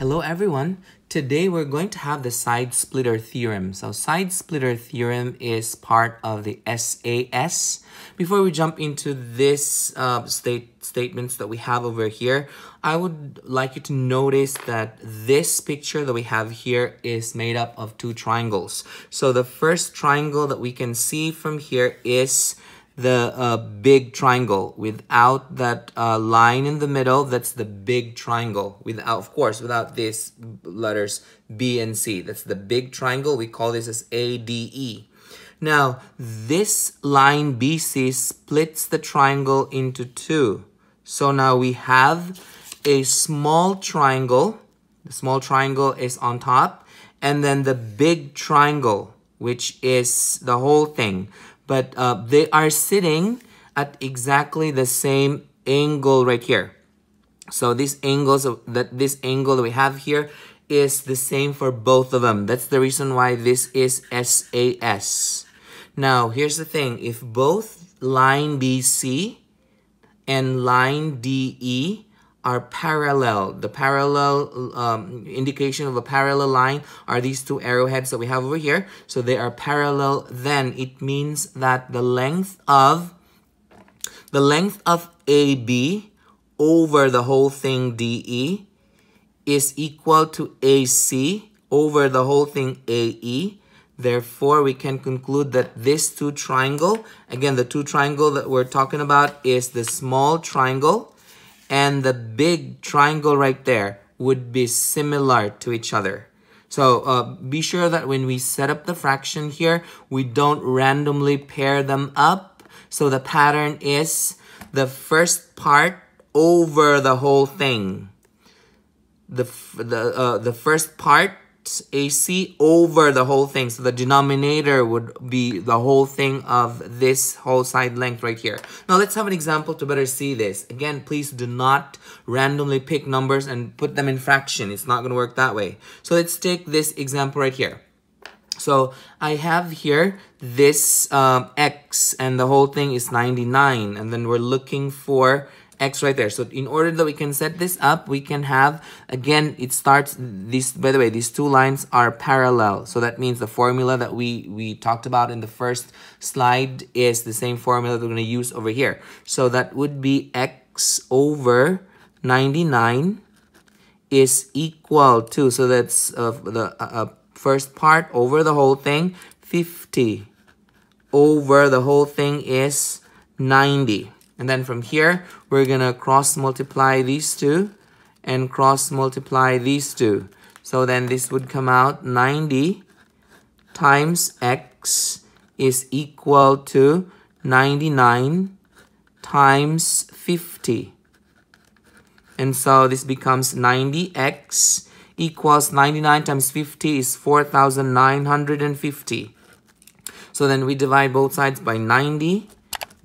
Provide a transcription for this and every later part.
Hello everyone. Today we're going to have the side splitter theorem. So side splitter theorem is part of the SAS. Before we jump into this uh, state statements that we have over here, I would like you to notice that this picture that we have here is made up of two triangles. So the first triangle that we can see from here is the uh, big triangle without that uh, line in the middle that's the big triangle without of course without these letters B and C. That's the big triangle. We call this as ADE now this line BC splits the triangle into two. So now we have a small triangle. The small triangle is on top and then the big triangle which is the whole thing but uh, they are sitting at exactly the same angle right here. So these angles that this angle that we have here is the same for both of them. That's the reason why this is SAS. Now, here's the thing. If both line BC and line DE are parallel. The parallel um, indication of a parallel line are these two arrowheads that we have over here. So they are parallel. Then it means that the length of the length of AB over the whole thing DE is equal to AC over the whole thing AE. Therefore, we can conclude that this two triangle, again, the two triangle that we're talking about is the small triangle and the big triangle right there would be similar to each other. So uh, be sure that when we set up the fraction here, we don't randomly pair them up. So the pattern is the first part over the whole thing. The, the, uh, the first part AC over the whole thing. So the denominator would be the whole thing of this whole side length right here. Now let's have an example to better see this. Again, please do not randomly pick numbers and put them in fraction. It's not going to work that way. So let's take this example right here. So I have here this um, x and the whole thing is 99 and then we're looking for x right there. So in order that we can set this up, we can have, again, it starts, this. by the way, these two lines are parallel. So that means the formula that we, we talked about in the first slide is the same formula that we're going to use over here. So that would be x over 99 is equal to, so that's uh, the uh, uh first part over the whole thing, 50 over the whole thing is 90. And then from here, we're going to cross multiply these two and cross multiply these two. So then this would come out 90 times x is equal to 99 times 50. And so this becomes 90x equals 99 times 50 is 4,950. So then we divide both sides by 90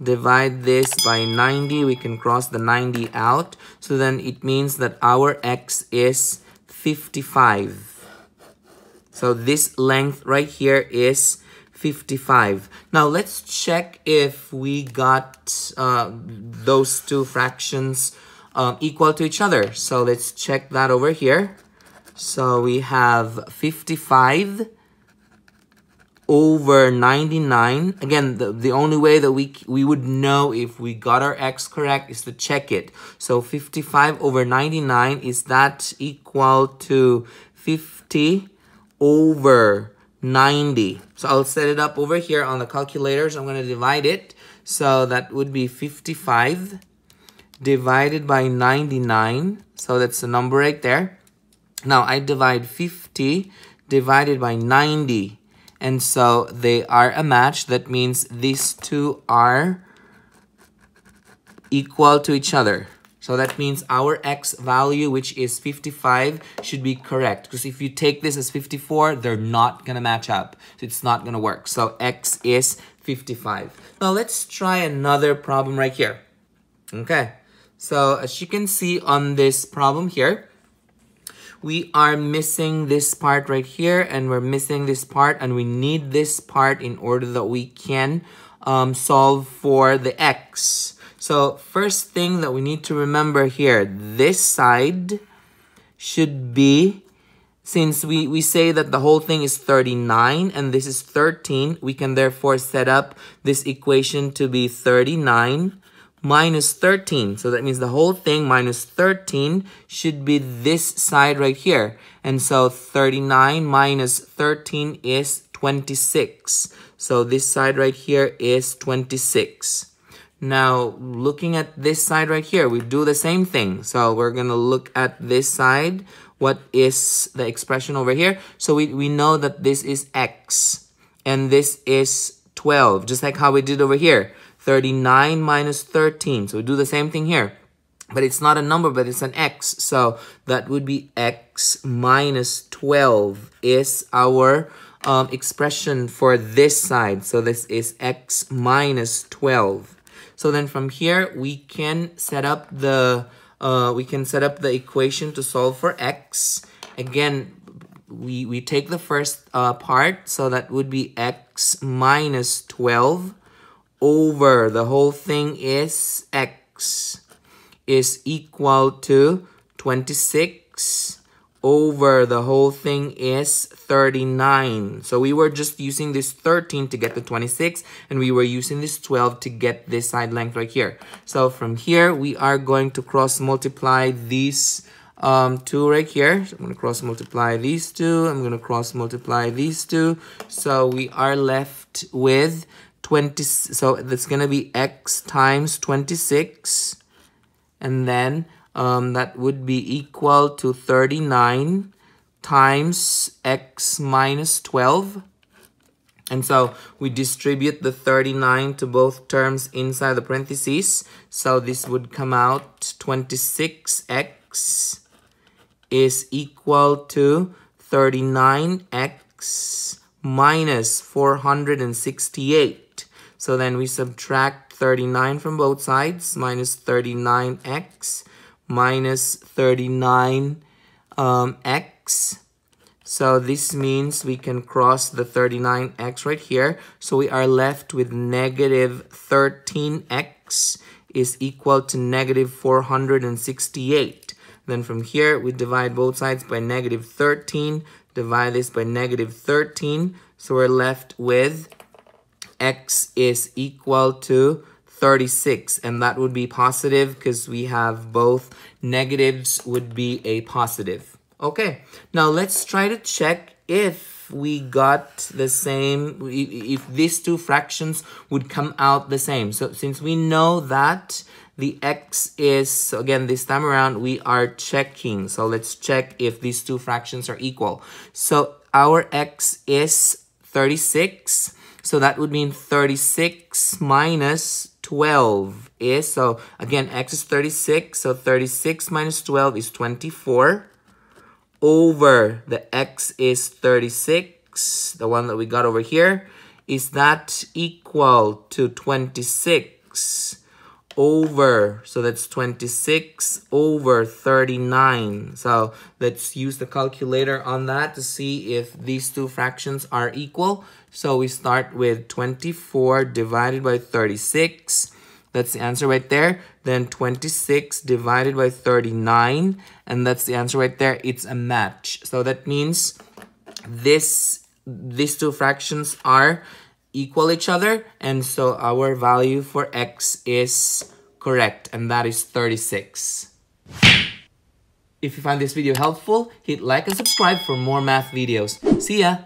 divide this by 90 we can cross the 90 out. So then it means that our x is 55 so this length right here is 55 now let's check if we got uh, those two fractions um, equal to each other. So let's check that over here. So we have 55 over 99. Again, the, the only way that we, we would know if we got our x correct is to check it. So 55 over 99, is that equal to 50 over 90? So I'll set it up over here on the calculator. So I'm going to divide it. So that would be 55 divided by 99. So that's the number right there. Now I divide 50 divided by 90 and so they are a match. That means these two are equal to each other. So that means our x value, which is 55, should be correct. Because if you take this as 54, they're not going to match up. So it's not going to work. So x is 55. Now let's try another problem right here. Okay. So as you can see on this problem here, we are missing this part right here and we're missing this part and we need this part in order that we can um, solve for the x. So first thing that we need to remember here, this side should be since we, we say that the whole thing is 39 and this is 13, we can therefore set up this equation to be 39 minus 13. So that means the whole thing minus 13 should be this side right here. And so 39 minus 13 is 26. So this side right here is 26. Now, looking at this side right here, we do the same thing. So we're going to look at this side what is the expression over here. So we, we know that this is x and this is 12, just like how we did over here. 39 minus 13. So we do the same thing here. But it's not a number, but it's an x. So that would be x minus 12 is our um, expression for this side. So this is x minus 12. So then from here, we can set up the uh, we can set up the equation to solve for x. Again, we, we take the first uh, part, so that would be x minus 12 over the whole thing is x is equal to 26 over the whole thing is 39. So we were just using this 13 to get the 26 and we were using this 12 to get this side length right here. So from here, we are going to cross multiply these um, two right here. So I'm to cross multiply these two. I'm going to cross multiply these two. So we are left with 20. So that's going to be x times 26. And then um, that would be equal to 39 times x minus 12. And so we distribute the 39 to both terms inside the parentheses. So this would come out 26x is equal to 39x minus 468. So then we subtract 39 from both sides minus 39x minus 39 um. So this means we can cross the 39x right here. So we are left with negative 13x is equal to negative 468. Then from here, we divide both sides by negative 13. Divide this by negative 13. So we're left with x is equal to 36 and that would be positive because we have both negatives would be a positive. Okay, now let's try to check if we got the same, if these two fractions would come out the same. So since we know that the x is, so again, this time around, we are checking. So let's check if these two fractions are equal. So our x is 36. So that would mean 36 minus 12 is, so again, x is 36, so 36 minus 12 is 24, over the x is 36, the one that we got over here, is that equal to 26 over, so that's 26 over 39. So let's use the calculator on that to see if these two fractions are equal. So we start with 24 divided by 36. That's the answer right there. Then 26 divided by 39. And that's the answer right there. It's a match. So that means this these two fractions are equal each other. And so our value for x is correct. And that is 36. If you find this video helpful, hit like and subscribe for more math videos. See ya!